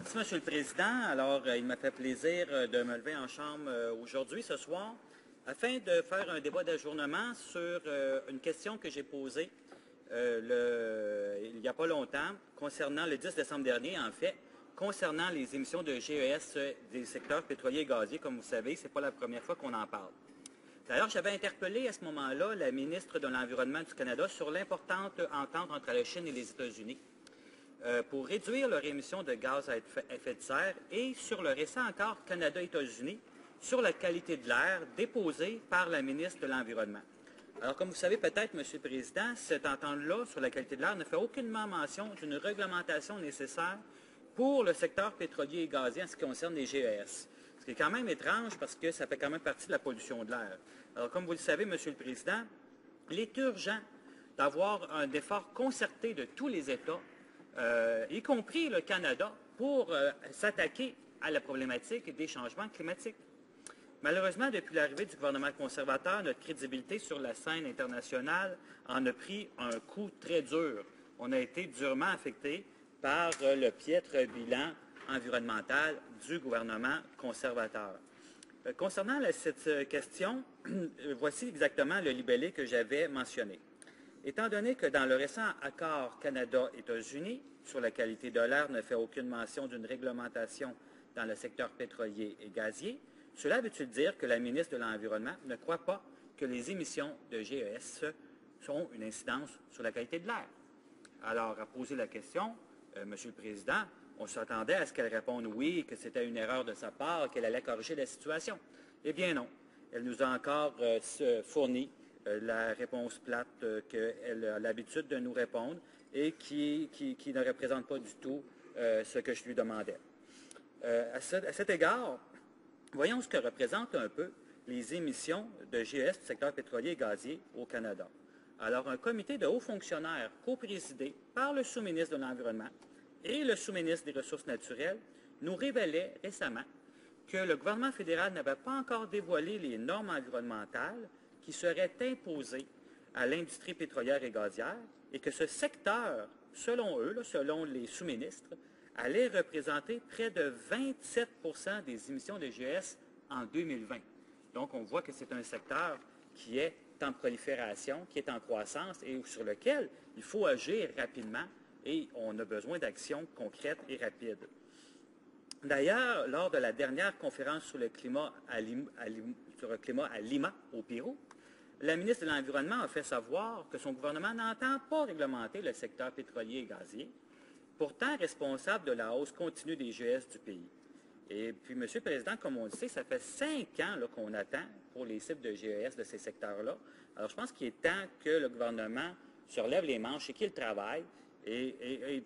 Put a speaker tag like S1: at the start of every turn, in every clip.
S1: Merci, Monsieur le Président. Alors, euh, il m'a fait plaisir euh, de me lever en chambre euh, aujourd'hui, ce soir, afin de faire un débat d'ajournement sur une question que j'ai posée il n'y a pas longtemps, concernant le 10 décembre dernier, en fait, concernant les émissions de GES des secteurs pétroliers et gaziers. Comme vous savez, ce n'est pas la première fois qu'on en parle. D'ailleurs, j'avais interpellé à ce moment-là la ministre de l'Environnement du Canada sur l'importante entente entre la Chine et les États-Unis euh, pour réduire leur émission de gaz à effet de serre et sur le récent accord Canada-États-Unis sur la qualité de l'air déposé par la ministre de l'Environnement. Alors, comme vous savez peut-être, Monsieur le Président, cette entente-là sur la qualité de l'air ne fait aucunement mention d'une réglementation nécessaire pour le secteur pétrolier et gazier en ce qui concerne les GES. Qui est quand même étrange parce que ça fait quand même partie de la pollution de l'air. Alors, comme vous le savez, Monsieur le Président, il est urgent d'avoir un effort concerté de tous les États, euh, y compris le Canada, pour euh, s'attaquer à la problématique des changements climatiques. Malheureusement, depuis l'arrivée du gouvernement conservateur, notre crédibilité sur la scène internationale en a pris un coup très dur. On a été durement affecté par euh, le piètre bilan environnemental du gouvernement conservateur. Euh, concernant cette euh, question, voici exactement le libellé que j'avais mentionné. Étant donné que dans le récent accord Canada-États-Unis sur la qualité de l'air ne fait aucune mention d'une réglementation dans le secteur pétrolier et gazier, cela veut-il dire que la ministre de l'Environnement ne croit pas que les émissions de GES sont une incidence sur la qualité de l'air? Alors, à poser la question, Monsieur le Président, on s'attendait à ce qu'elle réponde oui, que c'était une erreur de sa part, qu'elle allait corriger la situation. Eh bien non. Elle nous a encore euh, fourni euh, la réponse plate euh, qu'elle a l'habitude de nous répondre et qui, ne représente pas du tout ce que je lui demandais. À, à, cet égard, voyons ce que représentent un peu les émissions de GS du secteur pétrolier et gazier au Canada. Alors, un comité de hauts fonctionnaires co-présidé par le sous-ministre de l'Environnement et le sous-ministre des Ressources naturelles nous révélait récemment que le gouvernement fédéral n'avait pas encore dévoilé les normes environnementales qui seraient imposées à l'industrie pétrolière et gazière et que ce secteur, selon eux, selon les sous-ministres, allait représenter près de 27% des émissions de GS en 2020. Donc, on voit que c'est un secteur qui est en prolifération, qui est en croissance et sur lequel il faut agir rapidement et on a besoin d'actions concrètes et rapides. D'ailleurs, lors de la dernière conférence sur le climat à, Lima, au Pérou, la ministre de l'Environnement a fait savoir que son gouvernement n'entend pas réglementer le secteur pétrolier et gazier, pourtant responsable de la hausse continue des GS du pays. Et puis, Monsieur le Président, comme on le sait, ça fait cinq ans qu'on attend pour les cibles de GES de ces secteurs-là. Alors, je pense qu'il est temps que le gouvernement se relève les manches et qu'il travaille et,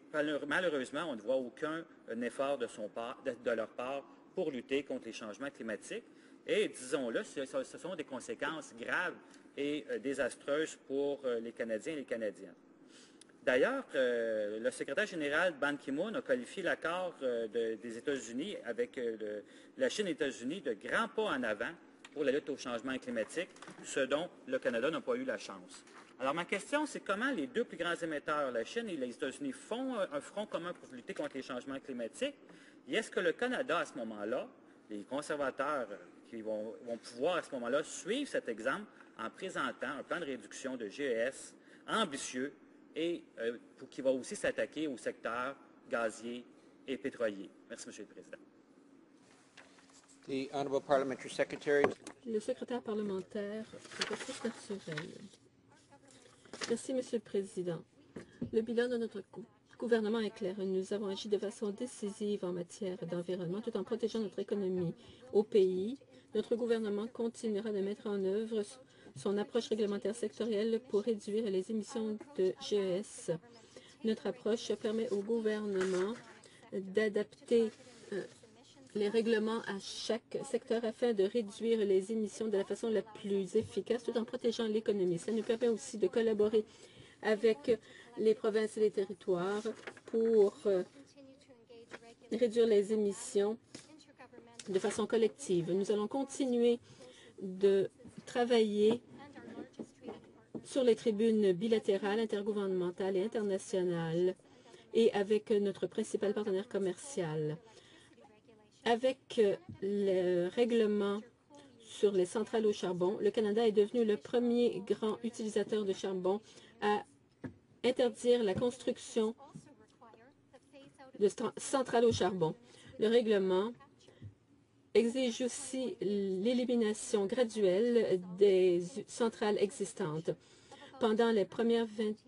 S1: malheureusement, on ne voit aucun effort de, leur part pour lutter contre les changements climatiques. Et disons-le, ce, sont des conséquences graves et euh, désastreuses pour euh, les Canadiens et les Canadiennes. D'ailleurs, euh, le secrétaire général Ban Ki-moon a qualifié l'accord des États-Unis avec la Chine et les États-Unis de grands pas en avant pour la lutte au changement climatique, ce dont le Canada n'a pas eu la chance. Alors, ma question, c'est comment les deux plus grands émetteurs, la Chine et les États-Unis, font un front commun pour lutter contre les changements climatiques? Et est-ce que le Canada, à ce moment-là, les conservateurs qui vont, pouvoir, à ce moment-là, suivre cet exemple en présentant un plan de réduction de GES ambitieux et euh, qui va aussi s'attaquer au secteur gazier et pétrolier? Merci, M. le Président.
S2: Le secrétaire parlementaire, Merci, Monsieur le Président. Le bilan de notre gouvernement est clair. Nous avons agi de façon décisive en matière d'environnement tout en protégeant notre économie. Au pays, notre gouvernement continuera de mettre en œuvre son approche réglementaire sectorielle pour réduire les émissions de GES. Notre approche permet au gouvernement d'adapter euh, les règlements à chaque secteur afin de réduire les émissions de la façon la plus efficace tout en protégeant l'économie. Ça nous permet aussi de collaborer avec les provinces et les territoires pour euh, réduire les émissions de façon collective. Nous allons continuer de travailler sur les tribunes bilatérales, intergouvernementales et internationales et avec notre principal partenaire commercial. Avec le règlement sur les centrales au charbon, le Canada est devenu le premier grand utilisateur de charbon à interdire la construction de centrales au charbon. Le règlement exige aussi l'élimination graduelle des centrales existantes. Pendant les, premières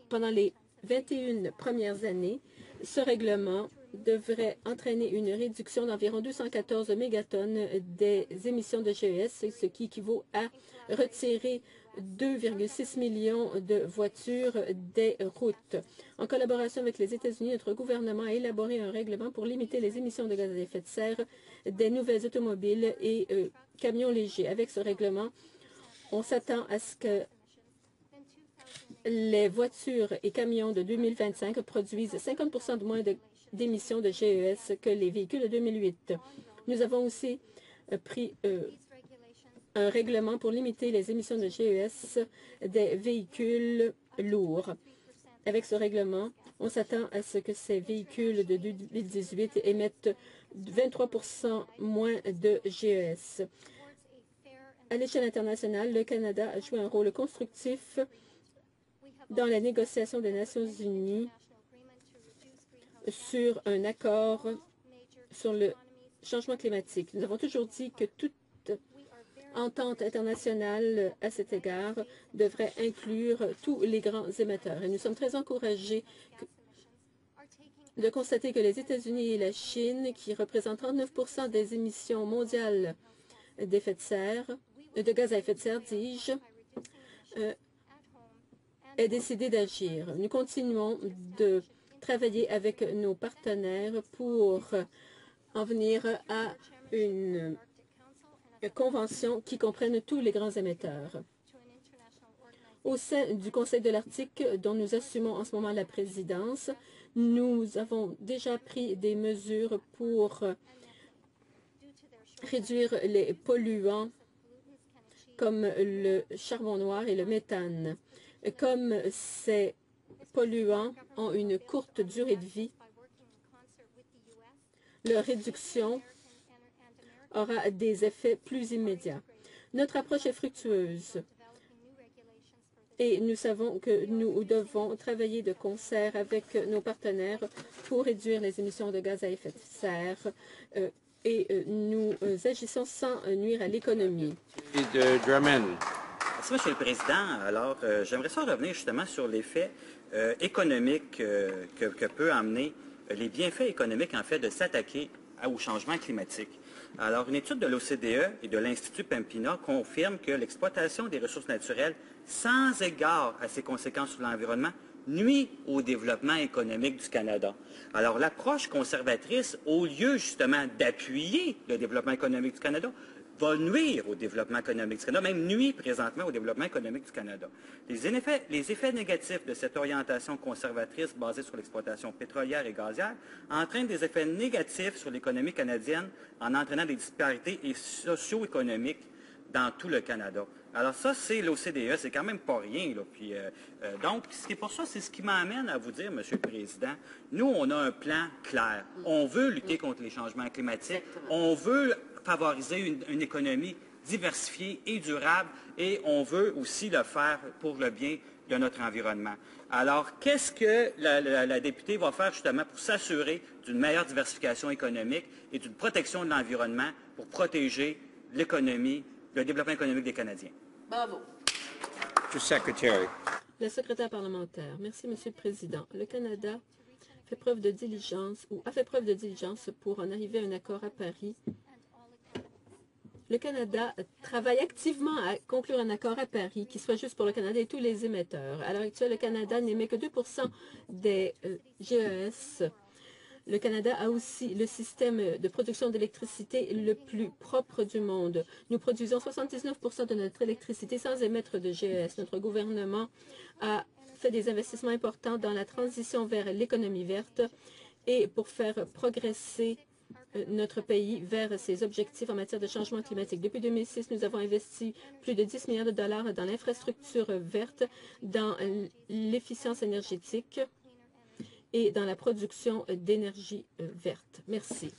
S2: pendant les 21 premières années, ce règlement devrait entraîner une réduction d'environ 214 mégatonnes des émissions de GES, ce qui équivaut à retirer 2,6 millions de voitures des routes. En collaboration avec les États-Unis, notre gouvernement a élaboré un règlement pour limiter les émissions de gaz à effet de serre des nouvelles automobiles et euh, camions légers. Avec ce règlement, on s'attend à ce que les voitures et camions de 2025 produisent 50% de moins d'émissions de, GES que les véhicules de 2008. Nous avons aussi euh, pris euh, un règlement pour limiter les émissions de GES des véhicules lourds. Avec ce règlement, on s'attend à ce que ces véhicules de 2018 émettent 23% moins de GES. À l'échelle internationale, le Canada a joué un rôle constructif dans la négociation des Nations unies sur un accord sur le changement climatique. Nous avons toujours dit que toute entente internationale à cet égard devrait inclure tous les grands émetteurs. Et nous sommes très encouragés de constater que les États-Unis et la Chine, qui représentent 39% des émissions mondiales d'effet de serre, de gaz à effet de serre, dis-je, euh, est décidé d'agir. Nous continuons de travailler avec nos partenaires pour en venir à une convention qui comprenne tous les grands émetteurs. Au sein du Conseil de l'Arctique, dont nous assumons en ce moment la présidence, nous avons déjà pris des mesures pour réduire les polluants comme le charbon noir et le méthane. Comme ces polluants ont une courte durée de vie, leur réduction aura des effets plus immédiats. Notre approche est fructueuse et nous savons que nous devons travailler de concert avec nos partenaires pour réduire les émissions de gaz à effet de serre euh, et euh, nous agissons sans nuire à l'économie.
S1: Merci, Monsieur le Président. Alors, euh, j'aimerais ça revenir justement sur l'effet euh, économique euh, que, que, peut amener, les bienfaits économiques, en fait, de s'attaquer au changement climatique. Alors, une étude de l'OCDE et de l'Institut Pempina confirme que l'exploitation des ressources naturelles, sans égard à ses conséquences sur l'environnement, nuit au développement économique du Canada. Alors, l'approche conservatrice, au lieu justement d'appuyer le développement économique du Canada, va nuire au développement économique du Canada, même nuit présentement au développement économique du Canada. Les effets, les effets négatifs de cette orientation conservatrice basée sur l'exploitation pétrolière et gazière entraînent des effets négatifs sur l'économie canadienne en entraînant des disparités socio-économiques dans tout le Canada. Alors ça, c'est l'OCDE, c'est quand même pas rien. Puis, euh, euh, donc, c'est pour ça, c'est ce qui m'amène à vous dire, Monsieur le Président, nous, on a un plan clair. On veut lutter contre les changements climatiques. On veut favoriser une, économie diversifiée et durable et on veut aussi le faire pour le bien de notre environnement. Alors, qu'est-ce que la, députée va faire justement pour s'assurer d'une meilleure diversification économique et d'une protection de l'environnement pour protéger l'économie, le développement économique des Canadiens?
S2: Bravo. Le secrétaire parlementaire. Merci, Monsieur le Président. Le Canada fait preuve de diligence ou a fait preuve de diligence pour en arriver à un accord à Paris le Canada travaille activement à conclure un accord à Paris qui soit juste pour le Canada et tous les émetteurs. À l'heure actuelle, le Canada n'émet que 2% des euh, GES. Le Canada a aussi le système de production d'électricité le plus propre du monde. Nous produisons 79% de notre électricité sans émettre de GES. Notre gouvernement a fait des investissements importants dans la transition vers l'économie verte et pour faire progresser euh, notre pays vers ses objectifs en matière de changement climatique. Depuis 2006, nous avons investi plus de 10 milliards de dollars dans l'infrastructure verte, dans l'efficience énergétique et dans la production d'énergie verte. Merci.